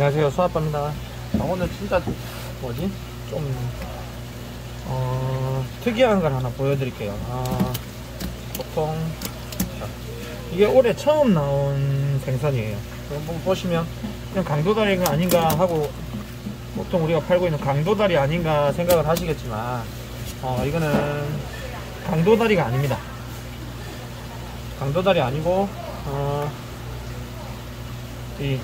안녕하세요. 수아빠입니다. 자, 오늘 진짜 뭐지? 좀 어, 특이한 걸 하나 보여드릴게요. 아, 보통 자, 이게 올해 처음 나온 생선이에요. 한번 보시면 그냥 강도다리가 아닌가 하고 보통 우리가 팔고 있는 강도다리 아닌가 생각을 하시겠지만 어, 이거는 강도다리가 아닙니다. 강도다리 아니고 어, 이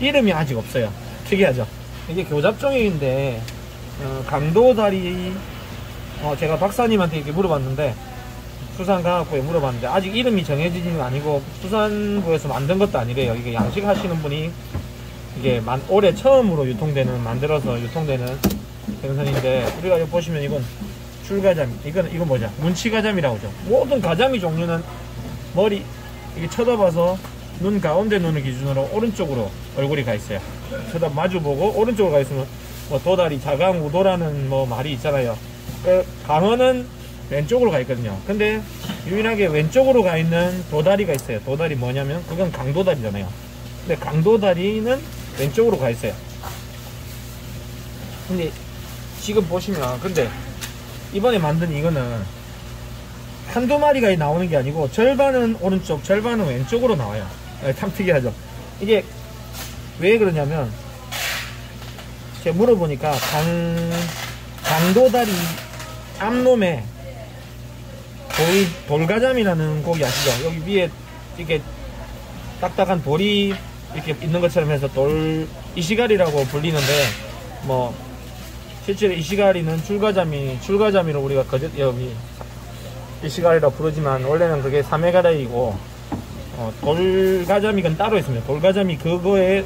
이름이 아직 없어요. 특이하죠. 이게 교잡종인데 어, 강도다리 어, 제가 박사님한테 이렇게 물어봤는데 수산과학부에 물어봤는데 아직 이름이 정해지지는 아니고 수산부에서 만든 것도 아니래요. 이게 양식 하시는 분이 이게 만, 올해 처음으로 유통되는 만들어서 유통되는 생선인데 우리가 여기 보시면 이건 줄가자미 이건 이건 뭐냐 문치가자미라고 하죠. 모든 가자미 종류는 머리 이게 쳐다봐서 눈 가운데 눈을 기준으로 오른쪽으로 얼굴이 가 있어요. 쳐다 마주보고 오른쪽으로 가 있으면 뭐 도다리 자강 우도라는 뭐 말이 있잖아요. 그 강어는 왼쪽으로 가 있거든요. 근데 유일하게 왼쪽으로 가 있는 도다리가 있어요. 도다리 뭐냐면 그건 강도다리잖아요. 근데 강도다리는 왼쪽으로 가 있어요. 근데 지금 보시면 근데 이번에 만든 이거는 한두 마리가 나오는 게 아니고 절반은 오른쪽 절반은 왼쪽으로 나와요 네, 참 특이하죠. 이게 왜 그러냐면 제가 물어보니까 강, 강도다리 앞놈에 돌, 돌가잠이라는 고기 아시죠? 여기 위에 이렇게 딱딱한 돌이 이렇게 있는 것처럼 해서 돌 이시가리라고 불리는데 뭐 실제로 이시가리는 줄가자미 줄가자미로 우리가 거저, 여기 이시가리라고 부르지만 원래는 그게 사메가라이고 어, 돌가자미가 따로 있습니다. 돌가자미 그거에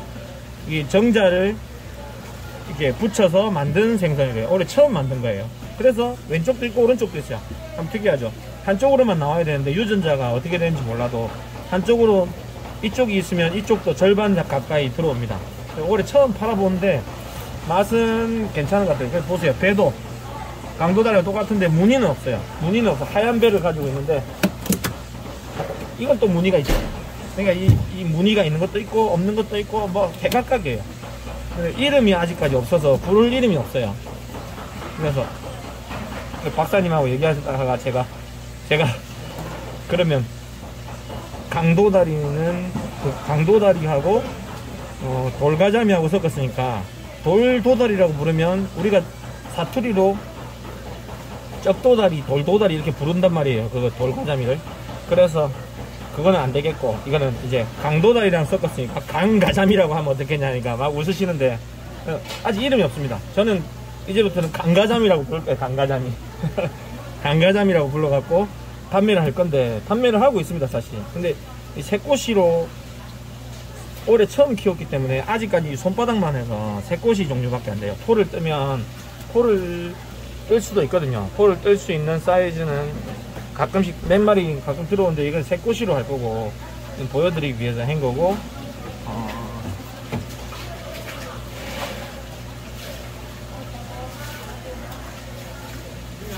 이 정자를 이렇게 붙여서 만든 생선이래요. 올해 처음 만든 거예요. 그래서 왼쪽도 있고 오른쪽도 있어요. 참 특이하죠. 한쪽으로만 나와야 되는데 유전자가 어떻게 되는지 몰라도 한쪽으로 이쪽이 있으면 이쪽도 절반 가까이 들어옵니다. 올해 처음 팔아보는데 맛은 괜찮은 것 같아요. 보세요. 배도 강도다리가 똑같은데 무늬는 없어요. 무늬는 없어. 하얀 배를 가지고 있는데 이건 또 무늬가 있죠. 그러니까 이, 이 무늬가 있는 것도 있고 없는 것도 있고 뭐 대각각이에요. 이름이 아직까지 없어서 부를 이름이 없어요. 그래서 그 박사님하고 얘기하다가 제가 제가 그러면 강도다리는 그 강도다리하고 어, 돌가자미하고 섞었으니까 돌도다리라고 부르면 우리가 사투리로 쩍도다리, 돌도다리 이렇게 부른단 말이에요. 그거 돌가자미를. 그래서 그거는 안 되겠고 이거는 이제 강도다리랑 섞었으니까 강가자미라고 하면 어떻겠냐니까 막 웃으시는데 어, 아직 이름이 없습니다. 저는 이제부터는 강가자미라고 부를 거예요. 강가자미. 강가자미라고 불러갖고 판매를 할 건데 판매를 하고 있습니다. 사실. 근데 이 새꼬시로 올해 처음 키웠기 때문에 아직까지 손바닥만 해서 새꼬시 종류밖에 안 돼요. 토를 뜨면 토를 뜰 수도 있거든요. 포를 뜰 수 있는 사이즈는 가끔씩 몇 마리 가끔 들어오는데 이건 새꼬시로 할 거고 보여드리기 위해서 한 거고. 어...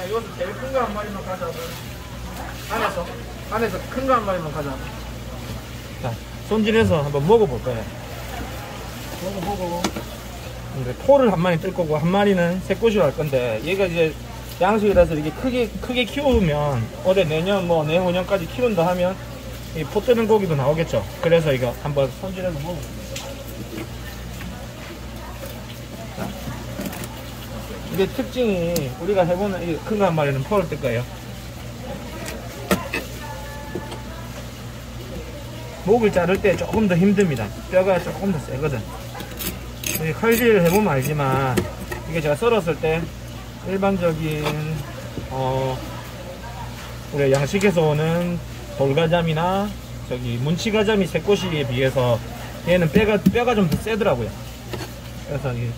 이것도 제일 큰 거 한 마리만 가자. 안에서 안에서 큰 거 한 마리만 가자. 자 손질해서 한번 먹어볼 거예요 먹어보고. 토를 한 마리 뜰 거고 한 마리는 새꼬시로 할 건데 얘가 이제 양식이라서 이게 크게 크게 키우면 올해 내년 뭐 내후년까지 키운다 하면 이 포 뜨는 고기도 나오겠죠. 그래서 이거 한번 손질해서 먹어봅니다. 이게 특징이 우리가 해보는 큰 거 한 마리는 포를 뜰 거예요. 목을 자를 때 조금 더 힘듭니다. 뼈가 조금 더 세거든. 칼질을 해보면 알지만 이게 제가 썰었을 때 일반적인 어 우리 양식에서 오는 돌가자미나 저기 문치가자미 새꼬시에 비해서 얘는 뼈가 뼈가 좀 더 세더라고요. 그래서 이게,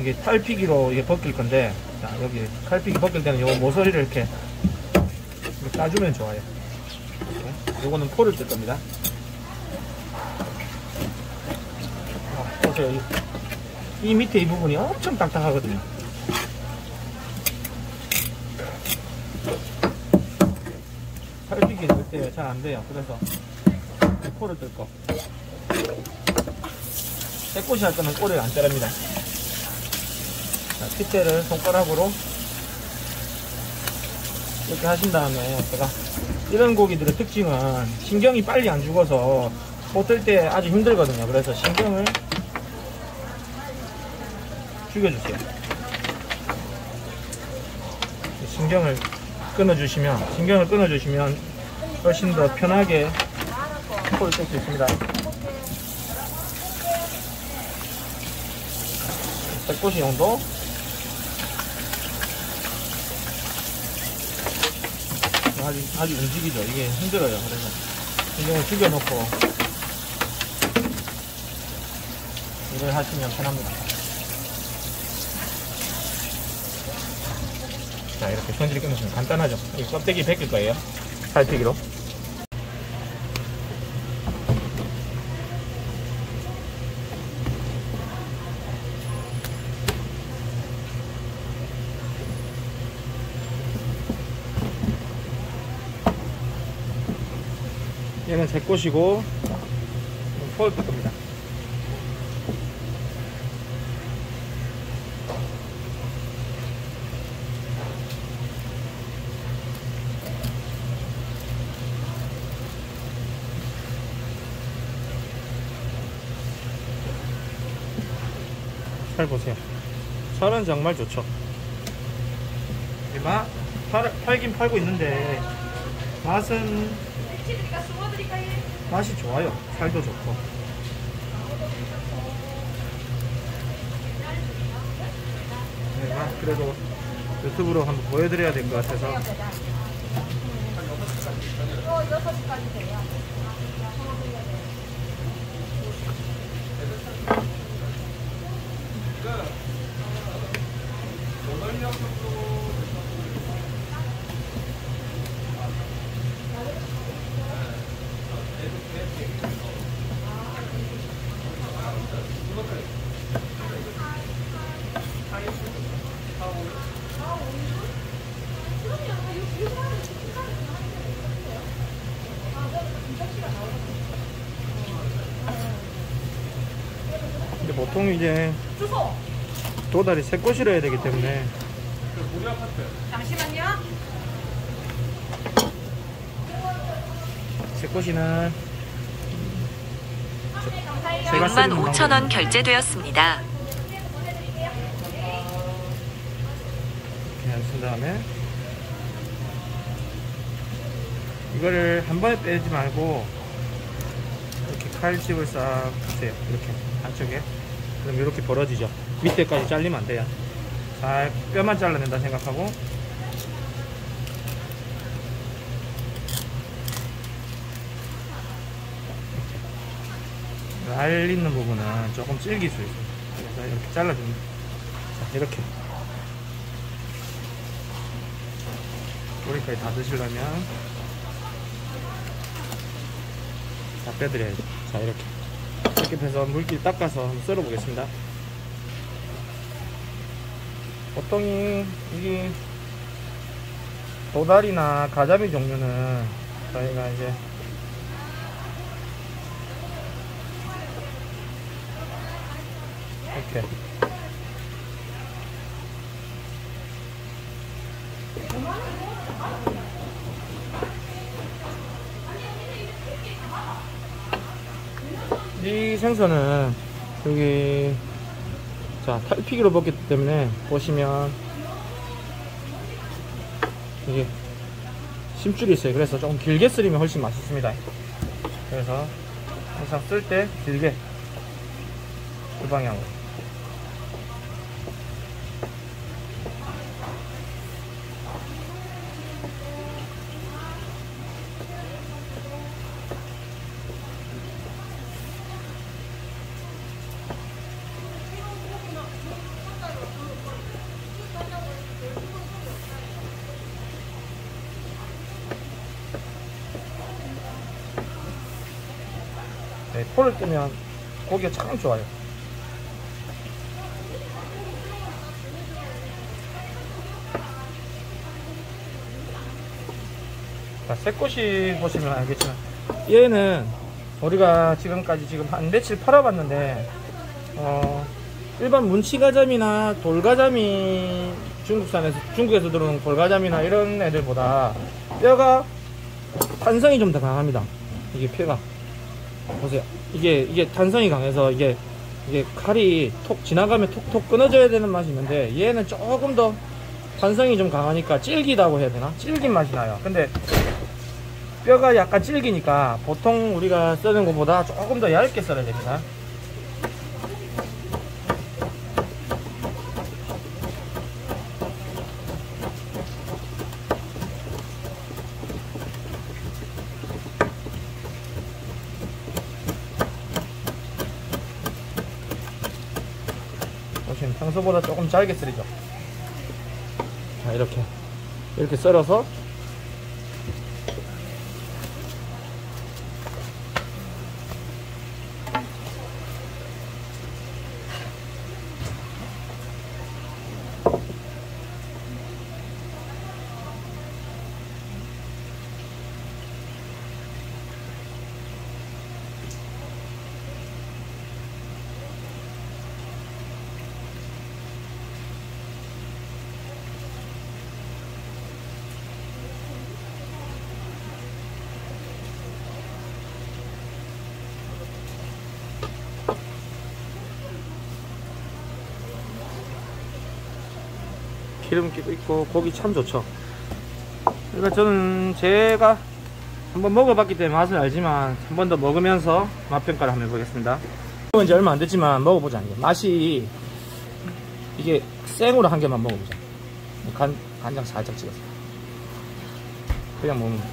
이게 탈피기로 이게 벗길 건데 자 여기 탈피기 벗길 때는 요 모서리를 이렇게, 따주면 좋아요. 이렇게. 요거는 포를 뜰 겁니다. 아, 보세요. 이 밑에 이 부분이 엄청 딱딱하거든요. 팔피기 넣을 때잘안 돼요. 그래서 포를 뜰 거. 새꼬시 할 거는 꼬리를 안 자릅니다. 자, 핏대를 손가락으로 이렇게 하신 다음에 제가 이런 고기들의 특징은 신경이 빨리 안 죽어서 못들 때 아주 힘들거든요. 그래서 신경을 죽여주세요. 신경을 끊어주시면 신경을 끊어주시면 훨씬 더 편하게 뗄수 있습니다. 정도 아주, 아주 움직이죠. 이게 힘들어요. 그래서 신경을 죽여놓고 이걸 하시면 편합니다. 자 이렇게 손질이 끝났으면 간단하죠. 이 껍데기 벗길 거예요. 살피기로. 얘는 제 꽃이고 포울 겁니다. 살 보세요. 살은 정말 좋죠. 맛 팔, 팔긴 팔고 있는데 맛은 맛이 좋아요. 살도 좋고. 네, 맛 그래도 유튜브로 한번 보여드려야 될 것 같아서. 근데 보통 이제 도다리 새 꽃이라 해야 되기 때문에. 잠시만요. 새 꽃이는 6만 쓰는 5천 원 결제되었습니다. 그냥 쓴 다음에 이거를 한 번에 빼지 말고 이렇게 칼집을 싹 주세요. 이렇게 안쪽에. 그럼 이렇게 벌어지죠. 밑에까지 잘리면 안 돼요. 잘 뼈만 잘라낸다 생각하고 알 있는 부분은 조금 질길 수 있어요. 그래서 이렇게 잘라줍니다. 자, 이렇게. 머리까지 다 드시려면 다 빼드려야죠. 자 이렇게. 이렇게 해서 물기 닦아서 썰어 보겠습니다. 보통이 이게 도다리나 가자미 종류는 저희가 이제 이렇게 이 생선은 여기 자 탈피기로 먹기 때문에 보시면 이게 심줄이 있어요. 그래서 조금 길게 썰이면 훨씬 맛있습니다. 그래서 항상 쓸 때 길게 그 방향으로 네, 포를 뜨면 고기가 참 좋아요. 자, 새꽃이 보시면 알겠지만 얘는 우리가 지금까지 지금 한 며칠 팔아봤는데 어, 일반 문치가자미나 돌가자미 중국산에서 중국에서 들어오는 돌가자미나 이런 애들보다 뼈가 탄성이 좀 더 강합니다. 이게 뼈가 보세요. 이게 이게 탄성이 강해서 이게 이게 칼이 톡 지나가면 톡톡 끊어져야 되는 맛이 있는데 얘는 조금 더 탄성이 좀 강하니까 질기다고 해야 되나? 질긴 맛이 나요. 근데 뼈가 약간 질기니까 보통 우리가 쓰는 것보다 조금 더 얇게 썰어야 됩니다. 보시면 평소보다 조금 잘게 썰이죠. 자 이렇게 이렇게 썰어서 기름기도 있고 고기 참 좋죠. 그러니까 저는 제가 한번 먹어봤기 때문에 맛을 알지만 한 번 더 먹으면서 맛 평가를 한번 해보겠습니다. 지 얼마 안 됐지만 먹어보자. 이게 맛이 이게 생으로 한 개만 먹어보자. 간 간장 살짝 찍었어. 그냥 먹는. 거.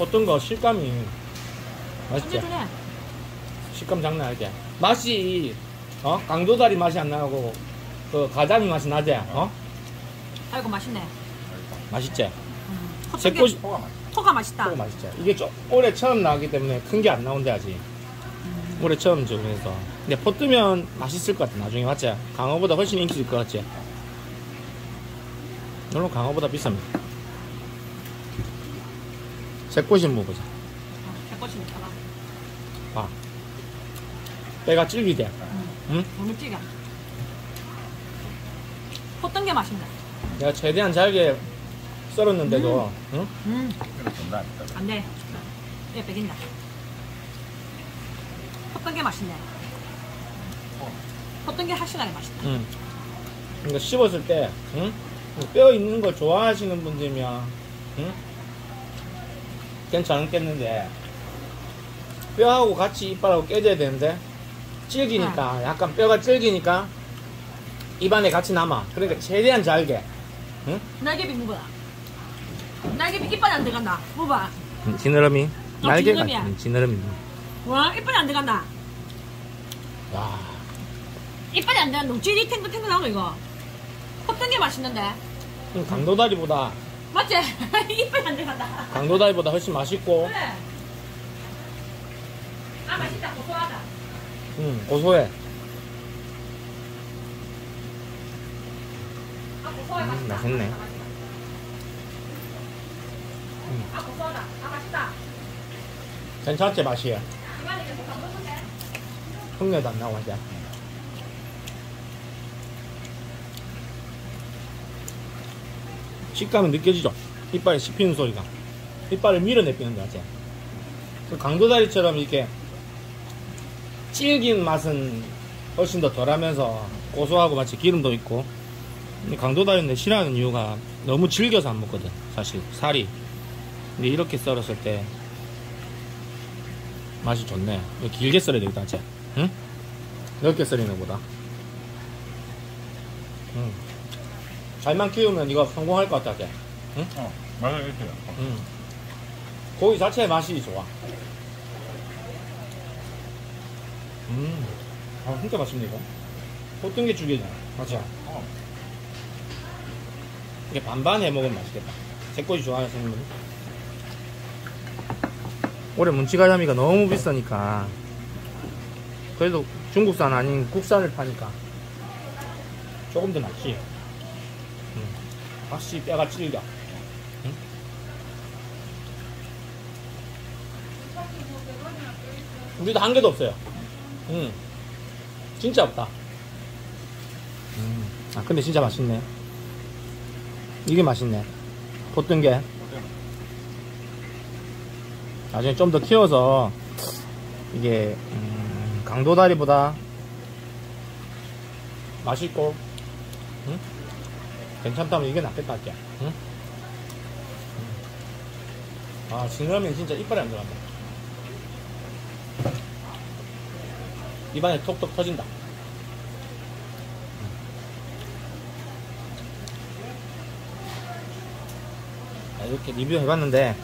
어떤 거 실감이 맛있지? 식감 장난 아니지? 맛이 어 강도다리 맛이 안 나고 그 가자미 맛이 나지? 어 아이고 맛있네. 맛있지? 음. 새꼬시 토가, 토가 맛있다. 또 맛있지? 이게 좀 올해 처음 나기 때문에 큰 게 안 나온대 아직 올해 처음죠 그래서 근데 포 뜨면 맛있을 것 같아 나중에 맞지? 강어보다 훨씬 인기 있을 것 같지? 물론 강어보다 비쌉니다 새꼬시 먹어보자 새꼬시 먹다가 아 빼가 질기대 응? 너무 찌개. 호뜬 게 맛있네. 내가 최대한 잘게 썰었는데도 응? 음. 안 돼. 얘 빼긴다. 호뜬 게 맛있네. 호뜬 게 확실하게 맛있다. 응. 그러니까 씹었을 때, 응? 뼈 있는 걸 좋아하시는 분들이면, 응? 괜찮겠는데, 뼈하고 같이 이빨하고 깨져야 되는데, 질기니까, 약간 뼈가 질기니까, 입안에 같이 남아. 그러니까 최대한 잘게. 날개비 먹어라. 날개비 이빨이 안 들어간다. 먹어봐. 지느러미. 어, 날개가 지느러미야. 같은 지느러미. 와, 이빨이 안 들어간다. 와, 이빨이 안 들어간다. 찌리 탱글탱글하고 이거. 호뜬 게 맛있는데. 음, 강도다리보다, 맞지? 이빨이 안 들어간다. 강도다리보다 훨씬 맛있고, 그래. 아, 맛있다. 고소하다. 음, 고소해. 아, 고소해. 음. 맛있네. 아, 고소하다. 아, 맛있다. 괜찮지, 맛이? 이만하게 계속 안 먹으면 돼. 흉내도 안 나고 하자. 식감은 느껴지죠? 이빨에 씹히는 소리가. 이빨을 밀어내피는 거지. 그 강도다리처럼 이렇게 질긴 맛은 훨씬 더 덜하면서 고소하고 마치 기름도 있고. 강도다리는 내 싫어하는 이유가 너무 질겨서 안 먹거든. 사실 살이. 근데 이렇게 썰었을 때 맛이 좋네. 길게 썰어야 되겠다, 맞지? 응? 넓게 썰이는 것보다. 응. 잘만 키우면 이거 성공할 것 같아, 쟤. 어, 맞아, 이렇게. 응. 고기 자체의 맛이 좋아. 음. 아, 진짜 이거. 호뜬 게 죽이잖아. 맞아. 어. 이게 반반 해 먹으면 맛있겠다. 새꼬시 좋아하시는 분. 올해 문치가자미가 너무 비싸니까. 그래도 중국산 아닌 국산을 파니까. 조금 더 낫지. 음. 확실히 뼈가 질겨. 응? 우리도 한 개도 없어요. 음. 진짜 없다. 음. 아, 근데 진짜 맛있네. 이게 맛있네. 보뜬 게. 나중에 좀 더 키워서, 이게, 음, 강도다리보다 맛있고, 응? 괜찮다면 이게 낫겠다, 할게. 응? 아, 징그러면 진짜 이빨에 안 들어간다. 입안에 톡톡 터진다. 아, 이렇게 리뷰 해봤는데,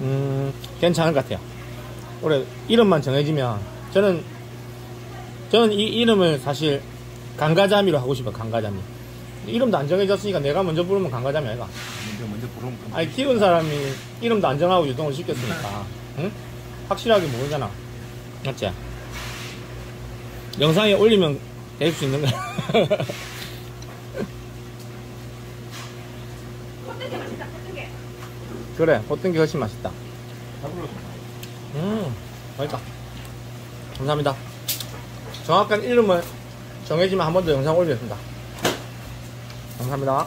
음, 괜찮은 것 같아요. 올해 이름만 정해지면, 저는, 저는 이 이름을 사실 강가자미로 하고 싶어요, 강가자미. 이름도 안 정해졌으니까 내가 먼저 부르면 강가자미 아이가. 먼저 먼저 부르면 아니 키운 사람이 이름도 안 정하고 유동을 시켰으니까 응? 확실하게 모르잖아 맞지? 영상에 올리면 될 수 있는 거야. 그래 보통 게 훨씬 맛있다. 음 맛있다 감사합니다 정확한 이름을 정해지면 한 번 더 영상 올리겠습니다 감사합니다